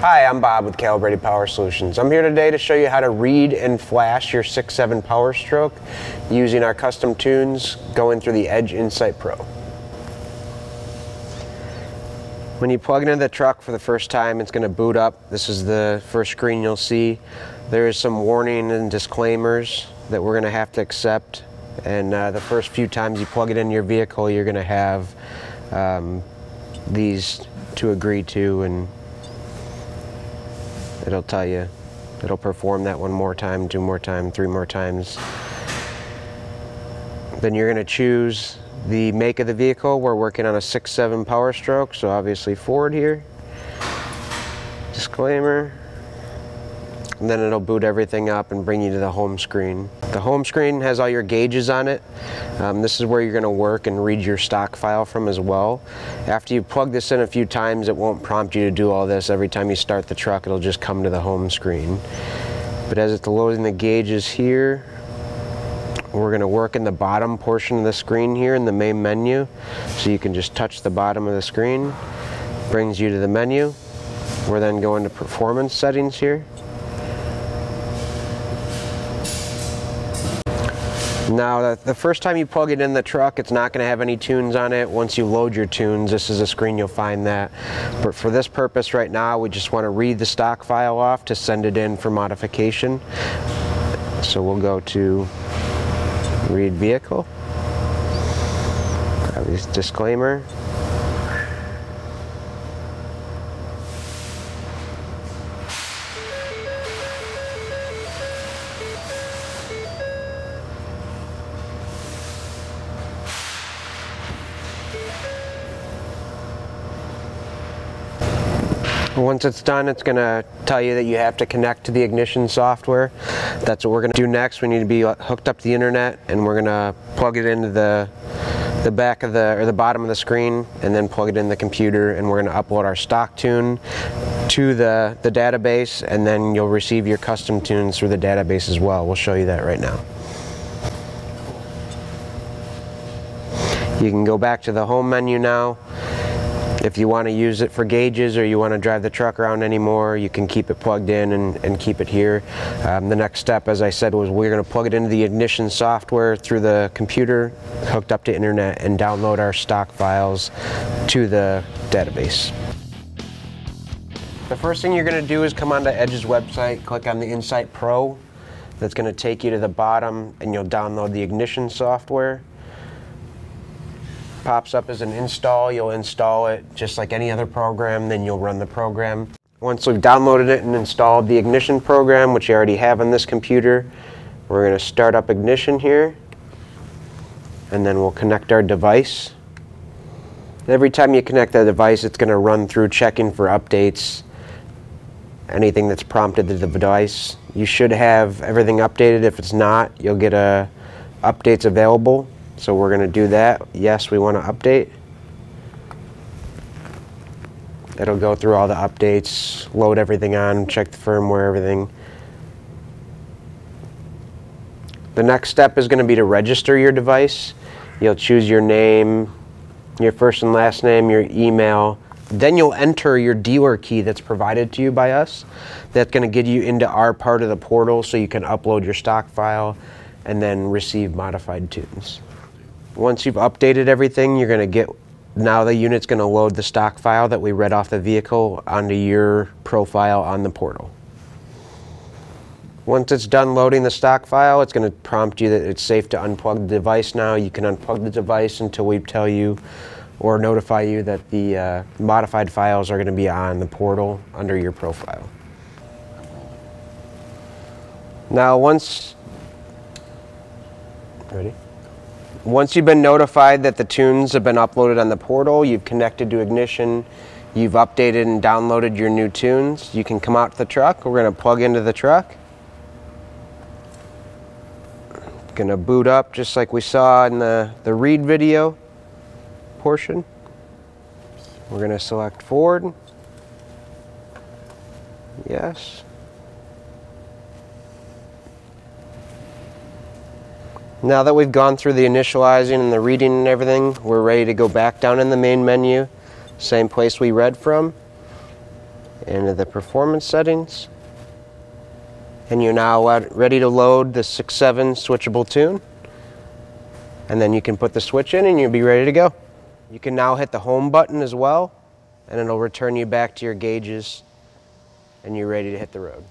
Hi, I'm Bob with Calibrated Power Solutions. I'm here today to show you how to read and flash your 6.7 Power Stroke using our custom tunes going through the Edge Insight Pro. When you plug it into the truck for the first time, it's going to boot up. This is the first screen you'll see. There is some warning and disclaimers that we're going to have to accept. And uh, the first few times you plug it in your vehicle, you're going to have um, these to agree to and it'll tell you, it'll perform that one more time, two more time, three more times. Then you're going to choose the make of the vehicle. We're working on a 6.7 Power Stroke, so obviously Ford here. Disclaimer. And then it'll boot everything up and bring you to the home screen. The home screen has all your gauges on it. Um, this is where you're going to work and read your stock file from as well. After you plug this in a few times, it won't prompt you to do all this. Every time you start the truck, it'll just come to the home screen. But as it's loading the gauges here, we're going to work in the bottom portion of the screen here in the main menu. So you can just touch the bottom of the screen. Brings you to the menu. We're then going to performance settings here. Now, the first time you plug it in the truck, it's not going to have any tunes on it. Once you load your tunes, this is a screen you'll find that. But for this purpose right now, we just want to read the stock file off to send it in for modification. So we'll go to read vehicle. Disclaimer. Once it's done, it's going to tell you that you have to connect to the ignition software. That's what we're going to do next. We need to be uh, hooked up to the internet, and we're going to plug it into the the back of the or the bottom of the screen, and then plug it in the computer, and we're going to upload our stock tune to the the database, and then you'll receive your custom tunes through the database as well. We'll show you that right now. You can go back to the home menu now if you want to use it for gauges or you want to drive the truck around anymore, you can keep it plugged in and, and keep it here. Um, the next step, as I said, was we're going to plug it into the ignition software through the computer, hooked up to internet, and download our stock files to the database. The first thing you're going to do is come onto Edge's website, click on the Insight Pro. That's going to take you to the bottom and you'll download the ignition software pops up as an install, you'll install it just like any other program, then you'll run the program. Once we've downloaded it and installed the ignition program, which you already have on this computer, we're going to start up ignition here, and then we'll connect our device. Every time you connect the device, it's going to run through checking for updates, anything that's prompted to the device. You should have everything updated. If it's not, you'll get a updates available so we're going to do that. Yes, we want to update. It'll go through all the updates, load everything on, check the firmware, everything. The next step is going to be to register your device. You'll choose your name, your first and last name, your email. Then you'll enter your dealer key that's provided to you by us. That's going to get you into our part of the portal so you can upload your stock file and then receive modified tunes. Once you've updated everything, you're going to get, now the unit's going to load the stock file that we read off the vehicle onto your profile on the portal. Once it's done loading the stock file, it's going to prompt you that it's safe to unplug the device now. You can unplug the device until we tell you or notify you that the uh, modified files are going to be on the portal under your profile. Now once, ready? Once you've been notified that the tunes have been uploaded on the portal, you've connected to Ignition, you've updated and downloaded your new tunes, you can come out to the truck. We're going to plug into the truck. Going to boot up just like we saw in the, the read video portion. We're going to select Ford. Yes. Now that we've gone through the initializing and the reading and everything, we're ready to go back down in the main menu, same place we read from. into the performance settings. And you're now ready to load the 6.7 switchable tune. And then you can put the switch in and you'll be ready to go. You can now hit the home button as well and it'll return you back to your gauges and you're ready to hit the road.